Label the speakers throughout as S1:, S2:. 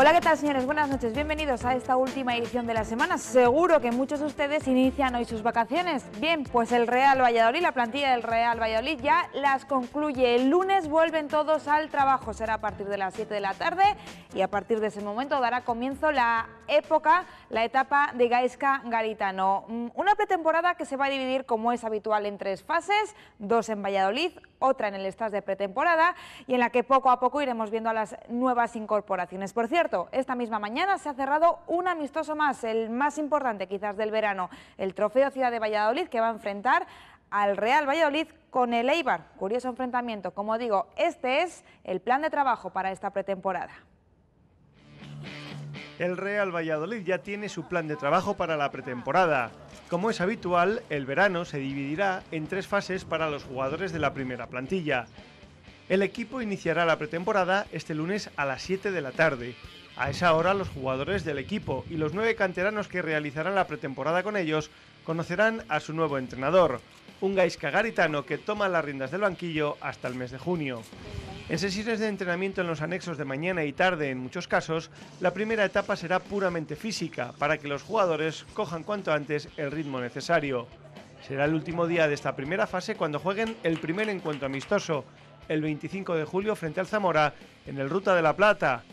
S1: Hola, ¿qué tal señores? Buenas noches, bienvenidos a esta última edición de la semana. Seguro que muchos de ustedes inician hoy sus vacaciones. Bien, pues el Real Valladolid, la plantilla del Real Valladolid ya las concluye. El lunes vuelven todos al trabajo, será a partir de las 7 de la tarde y a partir de ese momento dará comienzo la época, la etapa de Gaisca Garitano. Mm, una pretemporada que se va a dividir como es habitual en tres fases, dos en Valladolid, otra en el estado de pretemporada y en la que poco a poco iremos viendo a las nuevas incorporaciones. Por cierto, esta misma mañana se ha cerrado un amistoso más, el más importante quizás del verano, el Trofeo Ciudad de Valladolid que va a enfrentar al Real Valladolid con el Eibar. Curioso enfrentamiento. Como digo, este es el plan de trabajo para esta pretemporada.
S2: El Real Valladolid ya tiene su plan de trabajo para la pretemporada. Como es habitual, el verano se dividirá en tres fases para los jugadores de la primera plantilla. El equipo iniciará la pretemporada este lunes a las 7 de la tarde. A esa hora los jugadores del equipo y los nueve canteranos que realizarán la pretemporada con ellos conocerán a su nuevo entrenador, un Gaisca Garitano que toma las riendas del banquillo hasta el mes de junio. En sesiones de entrenamiento en los anexos de mañana y tarde, en muchos casos, la primera etapa será puramente física, para que los jugadores cojan cuanto antes el ritmo necesario. Será el último día de esta primera fase cuando jueguen el primer encuentro amistoso, el 25 de julio frente al Zamora, en el Ruta de la Plata.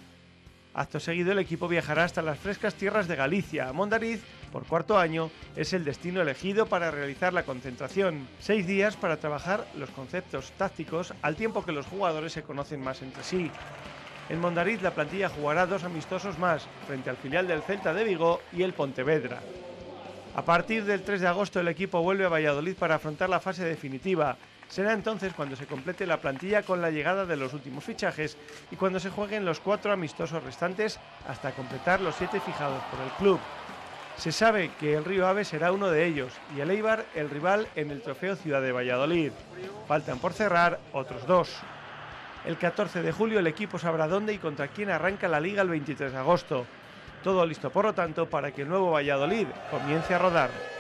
S2: Acto seguido, el equipo viajará hasta las frescas tierras de Galicia. Mondariz, por cuarto año, es el destino elegido para realizar la concentración. Seis días para trabajar los conceptos tácticos al tiempo que los jugadores se conocen más entre sí. En Mondariz la plantilla jugará dos amistosos más, frente al filial del Celta de Vigo y el Pontevedra. A partir del 3 de agosto el equipo vuelve a Valladolid para afrontar la fase definitiva. Será entonces cuando se complete la plantilla con la llegada de los últimos fichajes y cuando se jueguen los cuatro amistosos restantes hasta completar los siete fijados por el club. Se sabe que el Río Ave será uno de ellos y el Eibar el rival en el Trofeo Ciudad de Valladolid. Faltan por cerrar otros dos. El 14 de julio el equipo sabrá dónde y contra quién arranca la liga el 23 de agosto. Todo listo, por lo tanto, para que el nuevo Valladolid comience a rodar.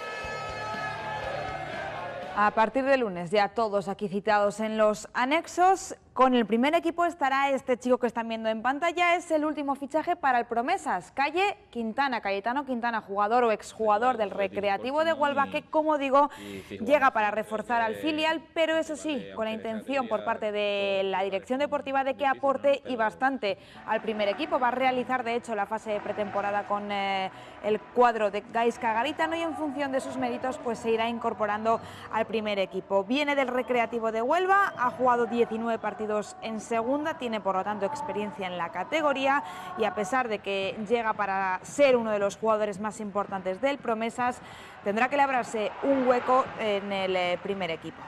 S1: A partir de lunes, ya todos aquí citados en los anexos, con el primer equipo estará este chico que están viendo en pantalla, es el último fichaje para el Promesas, Calle Quintana, Cayetano Quintana, jugador o exjugador del Recreativo de Huelva, que como digo, llega para reforzar al filial, pero eso sí, con la intención por parte de la dirección deportiva de que aporte y bastante al primer equipo. Va a realizar de hecho la fase de pretemporada con eh, el cuadro de Gaisca Garitano y en función de sus méritos pues se irá incorporando al primer equipo. Viene del Recreativo de Huelva, ha jugado 19 partidos en segunda, tiene por lo tanto experiencia en la categoría y a pesar de que llega para ser uno de los jugadores más importantes del Promesas, tendrá que labrarse un hueco en el eh, primer equipo.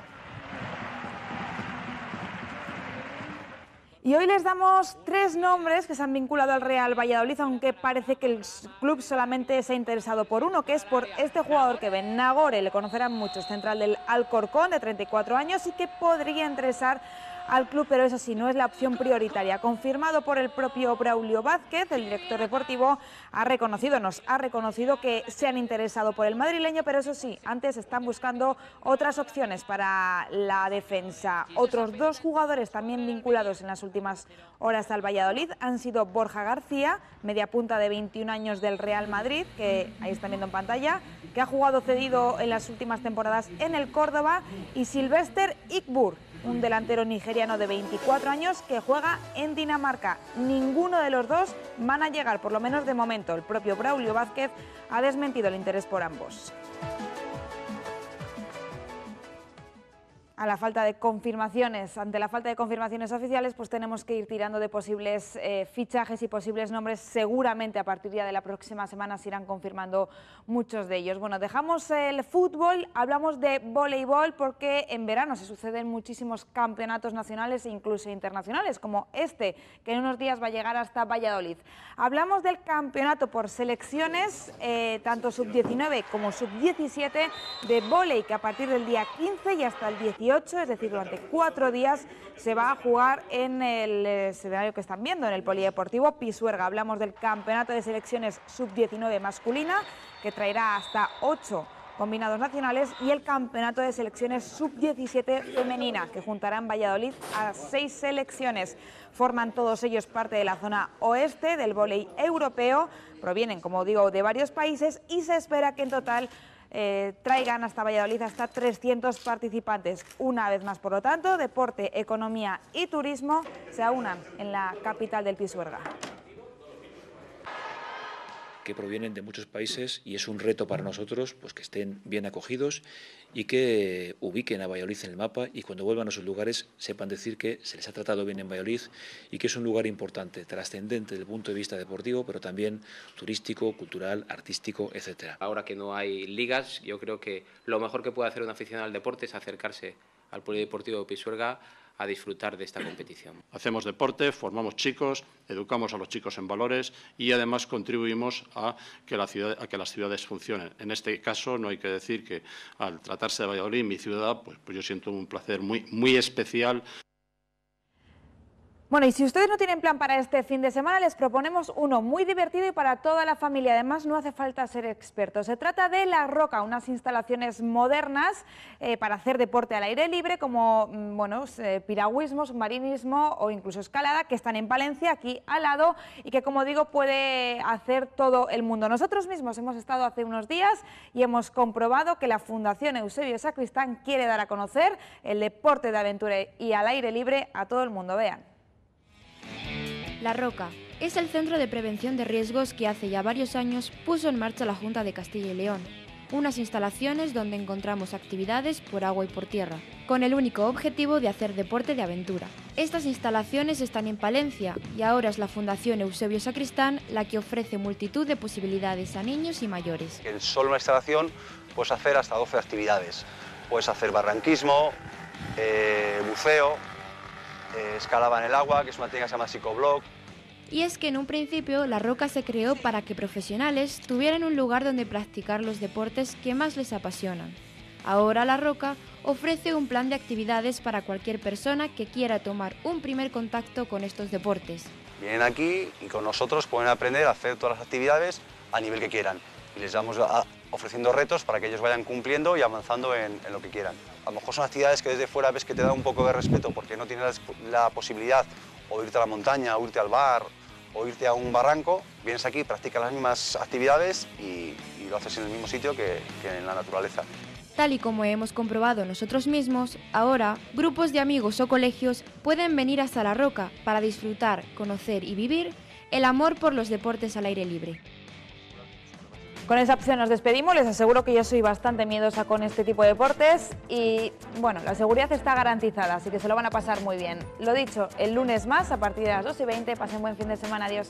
S1: Y hoy les damos tres nombres que se han vinculado al Real Valladolid, aunque parece que el club solamente se ha interesado por uno, que es por este jugador que ven Nagore, le conocerán muchos, central del Alcorcón, de 34 años, y que podría interesar al club, pero eso sí, no es la opción prioritaria. Confirmado por el propio Braulio Vázquez, el director deportivo ha reconocido, nos ha reconocido que se han interesado por el madrileño, pero eso sí, antes están buscando otras opciones para la defensa. Otros dos jugadores también vinculados en las últimas horas al Valladolid han sido Borja García, media punta de 21 años del Real Madrid, que ahí están viendo en pantalla, que ha jugado cedido en las últimas temporadas en el Córdoba, y Silvester Igbur, un delantero nigeriano de 24 años que juega en Dinamarca. Ninguno de los dos van a llegar, por lo menos de momento. El propio Braulio Vázquez ha desmentido el interés por ambos. A la falta de confirmaciones, ante la falta de confirmaciones oficiales, pues tenemos que ir tirando de posibles eh, fichajes y posibles nombres. Seguramente a partir de la próxima semana se irán confirmando muchos de ellos. Bueno, dejamos el fútbol, hablamos de voleibol porque en verano se suceden muchísimos campeonatos nacionales e incluso internacionales, como este, que en unos días va a llegar hasta Valladolid. Hablamos del campeonato por selecciones, eh, tanto sub-19 como sub-17 de volei, que a partir del día 15 y hasta el 18 es decir, durante cuatro días se va a jugar en el escenario que están viendo, en el Polideportivo Pisuerga. Hablamos del Campeonato de Selecciones Sub-19 masculina, que traerá hasta ocho combinados nacionales y el Campeonato de Selecciones Sub-17 femenina, que juntará en Valladolid a seis selecciones. Forman todos ellos parte de la zona oeste del vóley europeo, provienen, como digo, de varios países y se espera que en total eh, traigan hasta Valladolid hasta 300 participantes. Una vez más, por lo tanto, deporte, economía y turismo se aunan en la capital del Pisuerga
S3: que provienen de muchos países y es un reto para nosotros pues que estén bien acogidos y que ubiquen a Valladolid en el mapa y cuando vuelvan a sus lugares sepan decir que se les ha tratado bien en Valladolid y que es un lugar importante, trascendente desde el punto de vista deportivo, pero también turístico, cultural, artístico, etcétera.
S4: Ahora que no hay ligas, yo creo que lo mejor que puede hacer un aficionado al deporte es acercarse al Polideportivo de Pisuerga a disfrutar de esta competición.
S5: Hacemos deporte, formamos chicos, educamos a los chicos en valores y además contribuimos a que, las ciudades funcionen. En este caso no hay que decir que al tratarse de Valladolid, mi ciudad, pues, pues yo siento un placer muy, muy especial.
S1: Bueno, y si ustedes no tienen plan para este fin de semana, les proponemos uno muy divertido y para toda la familia. Además, no hace falta ser experto. Se trata de La Roca, unas instalaciones modernas eh, para hacer deporte al aire libre, como mm, bueno, eh, piragüismo, submarinismo o incluso escalada, que están en Valencia, aquí al lado, y que, como digo, puede hacer todo el mundo. Nosotros mismos hemos estado hace unos días y hemos comprobado que la Fundación Eusebio Sacristán quiere dar a conocer el deporte de aventura y al aire libre a todo el mundo. Vean.
S6: La Roca es el centro de prevención de riesgos que hace ya varios años puso en marcha la Junta de Castilla y León, unas instalaciones donde encontramos actividades por agua y por tierra, con el único objetivo de hacer deporte de aventura. Estas instalaciones están en Palencia y ahora es la Fundación Eusebio Sacristán la que ofrece multitud de posibilidades a niños y mayores.
S7: En solo una instalación puedes hacer hasta 12 actividades. Puedes hacer barranquismo, eh, buceo, eh, escalaba en el agua, que es una técnica que se llama psicoblock.
S6: Y es que en un principio la roca se creó para que profesionales tuvieran un lugar donde practicar los deportes que más les apasionan. Ahora la roca ofrece un plan de actividades para cualquier persona que quiera tomar un primer contacto con estos deportes.
S7: Vienen aquí y con nosotros pueden aprender a hacer todas las actividades a nivel que quieran. Y les vamos ofreciendo retos para que ellos vayan cumpliendo y avanzando en lo que quieran a lo mejor son actividades que desde fuera ves que te dan un poco de respeto porque no tienes la, posibilidad o irte a la montaña, o irte al bar, o irte a un barranco, vienes aquí, practicas las mismas actividades y, lo haces en el mismo sitio que en la naturaleza.
S6: Tal y como hemos comprobado nosotros mismos, ahora grupos de amigos o colegios pueden venir hasta La Roca para disfrutar, conocer y vivir el amor por los deportes al aire libre.
S1: Con esa opción nos despedimos, les aseguro que yo soy bastante miedosa con este tipo de deportes y bueno, la seguridad está garantizada, así que se lo van a pasar muy bien. Lo dicho, el lunes más a partir de las 2 y 20, pasen buen fin de semana, adiós.